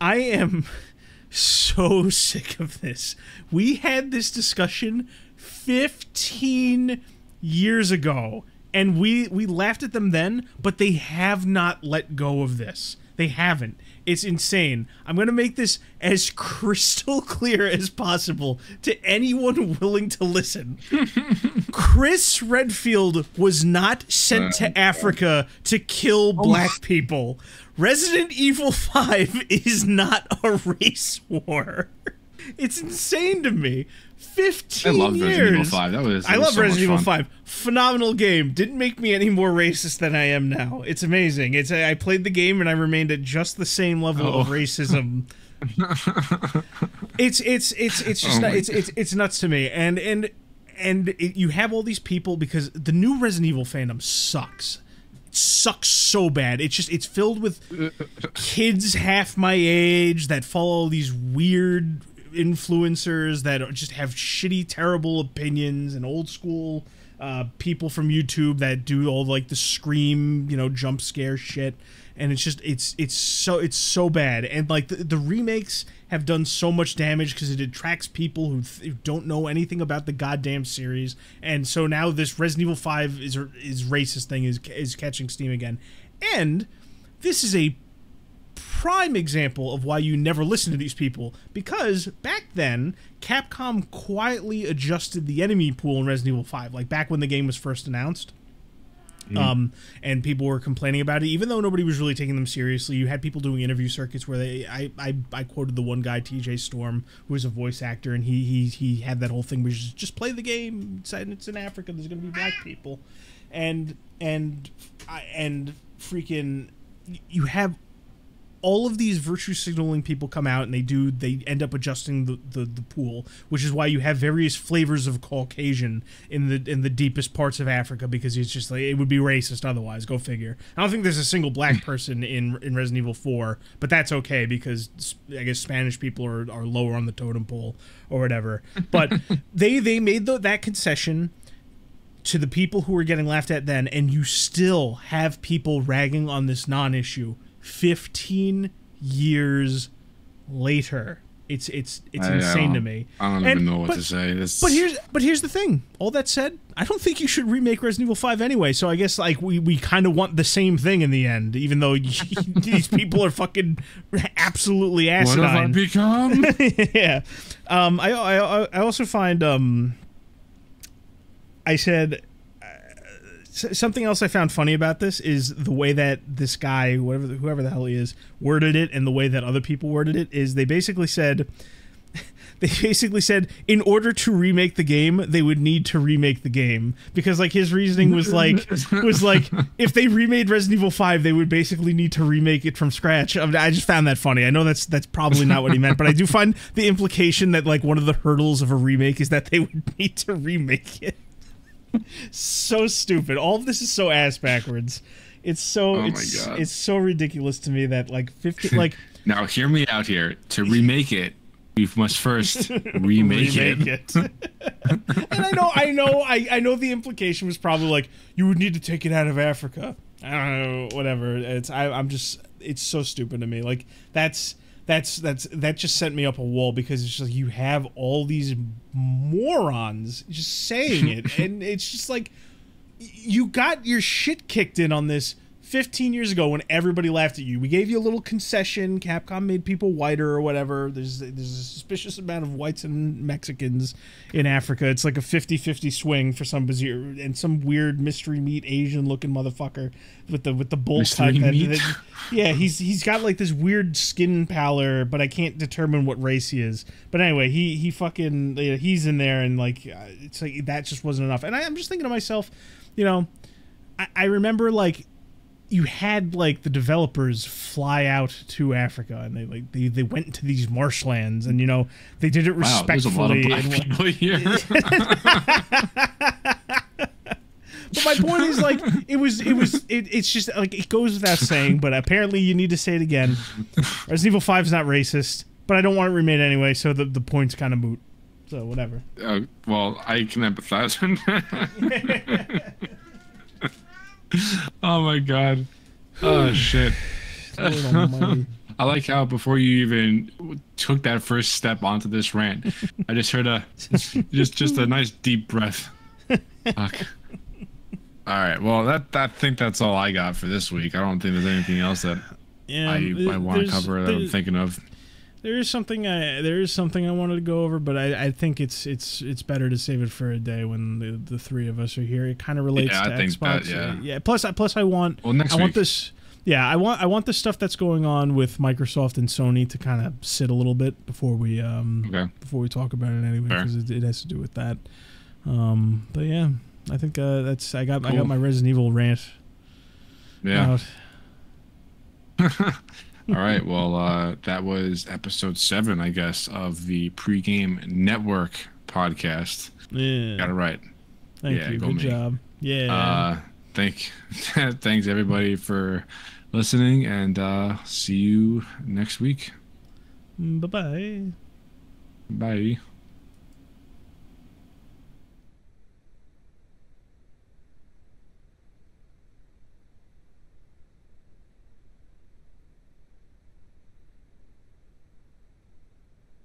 I am so sick of this. We had this discussion 15 years ago and we we laughed at them then, but they have not let go of this. They haven't. It's insane. I'm going to make this as crystal clear as possible to anyone willing to listen. Chris Redfield was not sent to uh, Africa to kill oh black people. Resident Evil 5 is not a race war. It's insane to me. 15 I love Resident Evil 5. That was, that I love so Resident Evil 5. Phenomenal game. Didn't make me any more racist than I am now. It's amazing. It's I played the game and I remained at just the same level oh. of racism. it's it's it's it's just oh it's, it's it's nuts to me. And and and it, you have all these people because the new Resident Evil fandom sucks sucks so bad. It's just it's filled with kids half my age that follow these weird influencers that just have shitty, terrible opinions and old school uh, people from YouTube that do all like the scream, you know, jump scare shit. And it's just it's it's so it's so bad. And like the, the remakes have done so much damage because it attracts people who, who don't know anything about the goddamn series. And so now this Resident Evil Five is is racist thing is is catching steam again. And this is a prime example of why you never listen to these people because back then Capcom quietly adjusted the enemy pool in Resident Evil 5 like back when the game was first announced mm. um, and people were complaining about it. Even though nobody was really taking them seriously you had people doing interview circuits where they I, I, I quoted the one guy TJ Storm who was a voice actor and he he, he had that whole thing where just, just play the game. It's, it's in Africa. There's gonna be black people. And and and freaking you have all of these virtue signaling people come out and they do they end up adjusting the, the, the pool, which is why you have various flavors of Caucasian in the in the deepest parts of Africa because it's just like it would be racist otherwise. Go figure. I don't think there's a single black person in in Resident Evil 4, but that's okay because I guess Spanish people are, are lower on the totem pole or whatever. But they they made the, that concession to the people who were getting laughed at then, and you still have people ragging on this non-issue 15 years later. It's it's it's I- insane to me. I don't And- even know what but- to say. This, But here's but here's the thing. All that said, I don't think you should remake Resident Evil 5 anyway. So I guess like we, we kind of want the same thing in the end, even though these people are fucking absolutely what have I become? yeah. Um, I, I I also find um. I said something else I found funny about this is the way that this guy, whatever whoever the hell he is, worded it, and the way that other people worded it is they basically said. They basically said in order to remake the game, they would need to remake the game because like his reasoning was like was like if they remade Resident Evil 5, they would basically need to remake it from scratch. I just found that funny. I know that's that's probably not what he meant, but I do find the implication that like one of the hurdles of a remake is that they would need to remake it. So stupid. All of this is so ass backwards. It's so Oh my it's God. it's so ridiculous to me that like 50 like now, hear me out here. To remake it, we must first remake, it. and I know, I know, I, I know the implication was probably like you would need to take it out of Africa. I don't know, whatever. It's I, I'm just, it's so stupid to me. Like that's that's that's that just sent me up a wall because it's just like you have all these morons just saying it, and it's just like you got your shit kicked in on this 15 years ago when everybody laughed at you. We gave you a little concession. Capcom made people whiter or whatever. There's there's a suspicious amount of whites and Mexicans in Africa. It's like a 50-50 swing for some bizarre and some weird mystery meat Asian looking motherfucker with the with the bowl cut. yeah, he's he's got like this weird skin pallor, but I can't determine what race he is. But anyway, he he fucking you know, he's in there and like uh, it's like that just wasn't enough. And I, I'm just thinking to myself, you know, I, I remember like you had like the developers fly out to Africa and they like they, they went to these marshlands and you know they did it Wow, there's a lot respectfully. of black people here. but my point is like it was it was it, it's just like it goes without saying, but apparently you need to say it again. Resident Evil Five is not racist, but I don't want it remade anyway, so the the point's kind of moot. So whatever. uh, well, I can empathize. oh my god. Oh shit. I like how before you even took that first step onto this rant, I just heard a just just a nice deep breath. Fuck. All right. Well, that, that I think that's all I got for this week. I don't think there's anything else that Yeah, I, I want to cover that I'm thinking of. There is something I there is something I wanted to go over, but I, I think it's it's it's better to save it for a day when the, the three of us are here. It kind of relates Yeah, I to think Xbox. that- yeah. yeah. Plus, I plus I want Well, next I want this. Yeah, I want I want the stuff that's going on with Microsoft and Sony to kind of sit a little bit before we um Okay. before we talk about it anyway because it, it has to do with that. Um, but yeah, I think uh, that's I got I got my Resident Evil rant Yeah. All right. Well, uh, that was episode seven, I guess, of the pregame network podcast. Yeah, Got it right. thank yeah, you. go Good me. job. Yeah. Uh, thank, thanks everybody for listening, and uh, see you next week. bye bye. Bye.